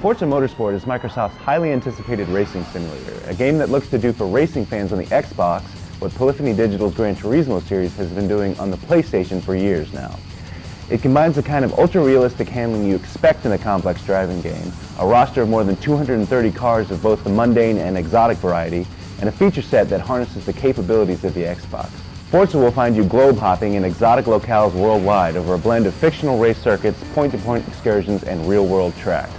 Forza Motorsport is Microsoft's highly anticipated racing simulator, a game that looks to do for racing fans on the Xbox what Polyphony Digital's Gran Turismo series has been doing on the PlayStation for years now. It combines the kind of ultra-realistic handling you expect in a complex driving game, a roster of more than 230 cars of both the mundane and exotic variety, and a feature set that harnesses the capabilities of the Xbox. Forza will find you globe hopping in exotic locales worldwide over a blend of fictional race circuits, point-to-point -point excursions, and real-world tracks.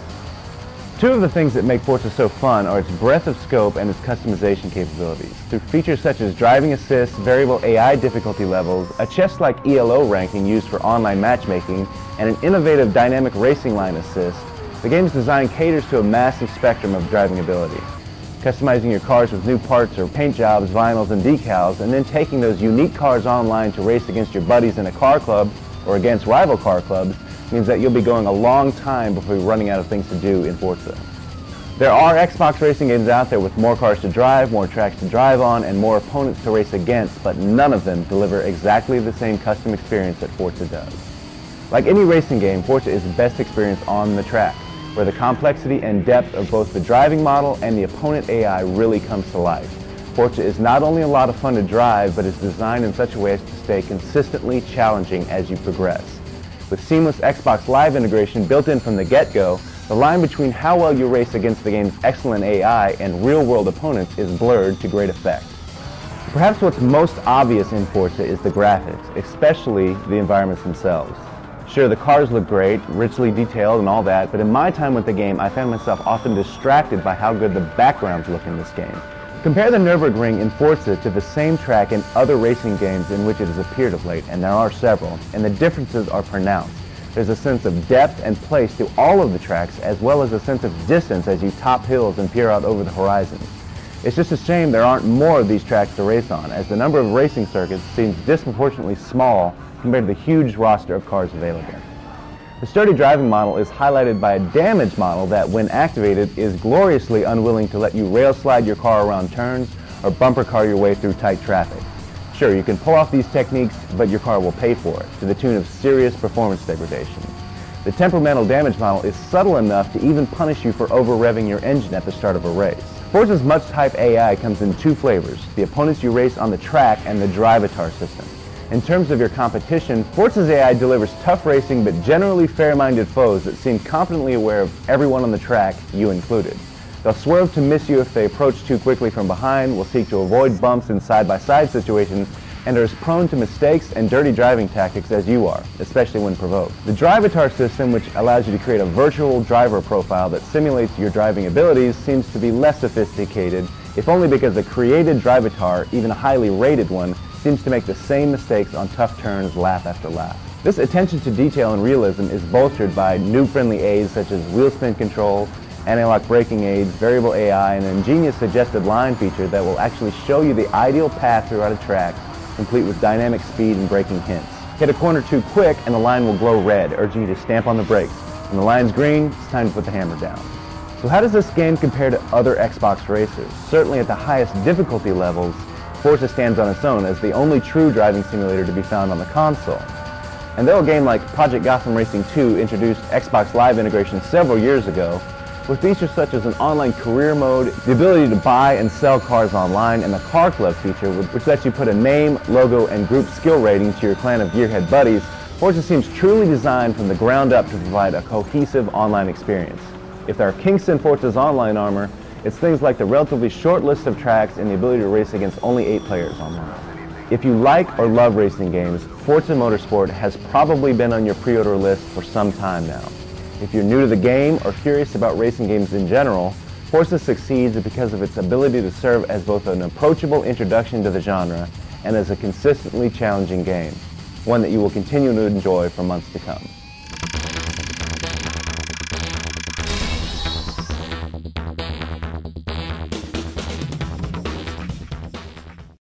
Two of the things that make Forza so fun are its breadth of scope and its customization capabilities. Through features such as driving assist, variable AI difficulty levels, a chess-like ELO ranking used for online matchmaking, and an innovative dynamic racing line assist, the game's design caters to a massive spectrum of driving ability. Customizing your cars with new parts or paint jobs, vinyls, and decals, and then taking those unique cars online to race against your buddies in a car club or against rival car clubs means that you'll be going a long time before you're running out of things to do in Forza. There are Xbox racing games out there with more cars to drive, more tracks to drive on, and more opponents to race against, but none of them deliver exactly the same custom experience that Forza does. Like any racing game, Forza is the best experienced on the track, where the complexity and depth of both the driving model and the opponent AI really comes to life. Forza is not only a lot of fun to drive, but is designed in such a way as to stay consistently challenging as you progress. With seamless Xbox Live integration built in from the get-go, the line between how well you race against the game's excellent AI and real-world opponents is blurred to great effect. Perhaps what's most obvious in Forza is the graphics, especially the environments themselves. Sure, the cars look great, richly detailed and all that, but in my time with the game, I found myself often distracted by how good the backgrounds look in this game. Compare the Nürburgring in Forza to the same track in other racing games in which it has appeared of late, and there are several, and the differences are pronounced. There's a sense of depth and place to all of the tracks, as well as a sense of distance as you top hills and peer out over the horizon. It's just a shame there aren't more of these tracks to race on, as the number of racing circuits seems disproportionately small compared to the huge roster of cars available. The sturdy driving model is highlighted by a damage model that, when activated, is gloriously unwilling to let you rail slide your car around turns or bumper car your way through tight traffic. Sure, you can pull off these techniques, but your car will pay for it, to the tune of serious performance degradation. The temperamental damage model is subtle enough to even punish you for over-revving your engine at the start of a race. Forza's much-type AI comes in two flavors, the opponents you race on the track and the Drivatar system. In terms of your competition, Forza's AI delivers tough racing but generally fair-minded foes that seem confidently aware of everyone on the track, you included. They'll swerve to miss you if they approach too quickly from behind, will seek to avoid bumps in side-by-side -side situations, and are as prone to mistakes and dirty driving tactics as you are, especially when provoked. The Drivatar system, which allows you to create a virtual driver profile that simulates your driving abilities, seems to be less sophisticated, if only because the created Drivatar, even a highly rated one, seems to make the same mistakes on tough turns lap after lap. This attention to detail and realism is bolstered by new friendly aids such as wheel spin control, anti-lock braking aids, variable AI, and an ingenious suggested line feature that will actually show you the ideal path throughout a track, complete with dynamic speed and braking hints. Hit a corner too quick and the line will glow red, urging you to stamp on the brakes. When the line's green, it's time to put the hammer down. So how does this game compare to other Xbox racers? Certainly at the highest difficulty levels, Forza stands on its own as the only true driving simulator to be found on the console. And though a game like Project Gotham Racing 2 introduced Xbox Live integration several years ago, with features such as an online career mode, the ability to buy and sell cars online, and the Car Club feature, which lets you put a name, logo, and group skill rating to your clan of gearhead buddies, Forza seems truly designed from the ground up to provide a cohesive online experience. If there are kinks in Forza's online armor, it's things like the relatively short list of tracks and the ability to race against only eight players online. If you like or love racing games, Forza Motorsport has probably been on your pre-order list for some time now. If you're new to the game or curious about racing games in general, Forza succeeds because of its ability to serve as both an approachable introduction to the genre and as a consistently challenging game, one that you will continue to enjoy for months to come.